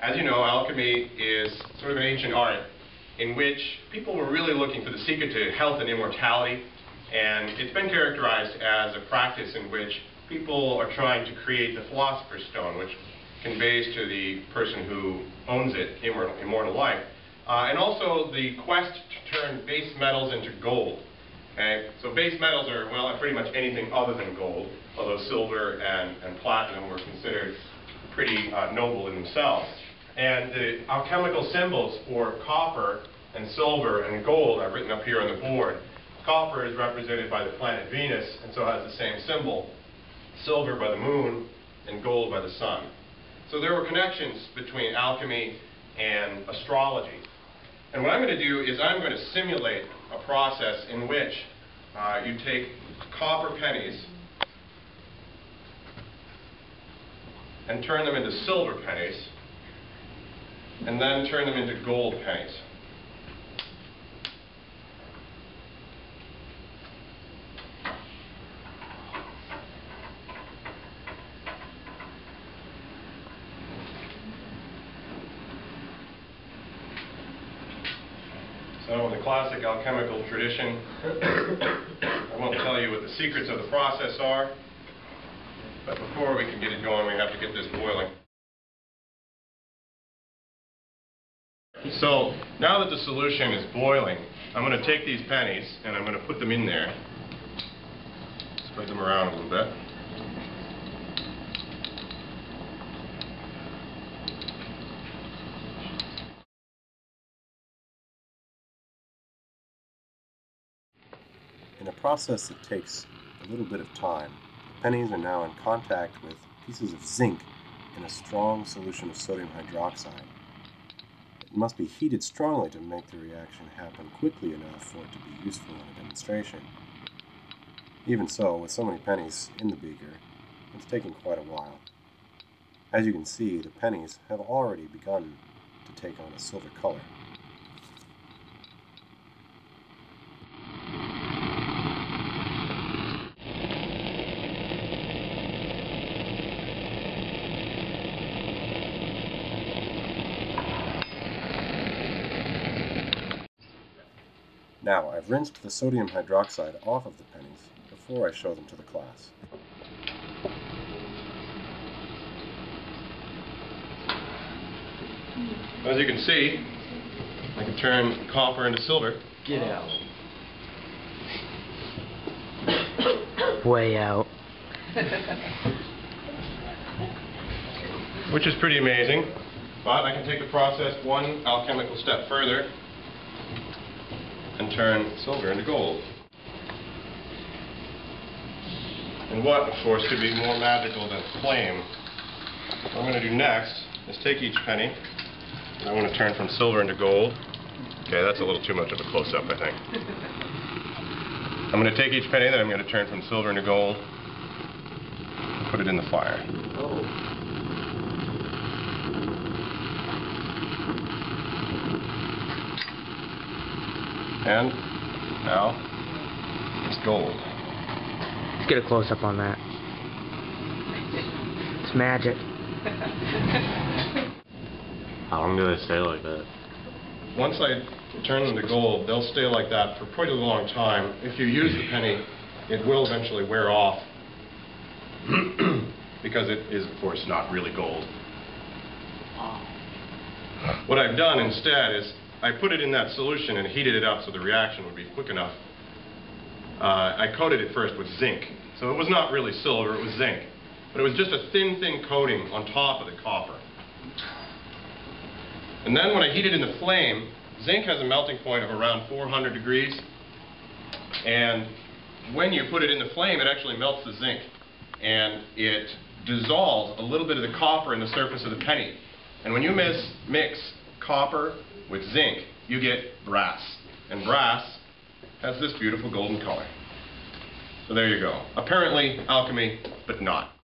As you know, alchemy is sort of an ancient art in which people were really looking for the secret to health and immortality, and it's been characterized as a practice in which people are trying to create the philosopher's stone, which conveys to the person who owns it immortal, immortal life, uh, and also the quest to turn base metals into gold. Okay? So base metals are, well, pretty much anything other than gold, although silver and, and platinum were considered pretty uh, noble in themselves. And the alchemical symbols for copper and silver and gold are written up here on the board. Copper is represented by the planet Venus, and so has the same symbol. Silver by the moon, and gold by the sun. So there were connections between alchemy and astrology. And what I'm going to do is I'm going to simulate a process in which uh, you take copper pennies and turn them into silver pennies, and then turn them into gold pennies. So in the classic alchemical tradition, I won't tell you what the secrets of the process are, but before we can get it going, we have to get this boiling. So now that the solution is boiling, I'm going to take these pennies and I'm going to put them in there. Spread them around a little bit. In a process that takes a little bit of time, the pennies are now in contact with pieces of zinc in a strong solution of sodium hydroxide. It must be heated strongly to make the reaction happen quickly enough for it to be useful in a demonstration. Even so, with so many pennies in the beaker, it's taking quite a while. As you can see, the pennies have already begun to take on a silver color. Now, I've rinsed the sodium hydroxide off of the pennies before I show them to the class. As you can see, I can turn copper into silver. Get out. Way out. which is pretty amazing. But I can take the process one alchemical step further and turn silver into gold. And what, of course, could be more magical than flame? What I'm going to do next is take each penny, and I want to turn from silver into gold. Okay, that's a little too much of a close-up, I think. I'm going to take each penny that I'm going to turn from silver into gold, put it in the fire. Oh. And now it's gold. Let's get a close up on that. It's magic. How long do they stay like that? Once I turn them to gold, they'll stay like that for quite a long time. If you use the penny, it will eventually wear off because it is, of course, not really gold. What I've done instead is I put it in that solution and heated it up so the reaction would be quick enough. Uh, I coated it first with zinc. So it was not really silver, it was zinc. But it was just a thin, thin coating on top of the copper. And then when I heat it in the flame, zinc has a melting point of around 400 degrees. And when you put it in the flame, it actually melts the zinc. And it dissolves a little bit of the copper in the surface of the penny. And when you mix, mix copper with zinc, you get brass. And brass has this beautiful golden color. So there you go. Apparently alchemy, but not.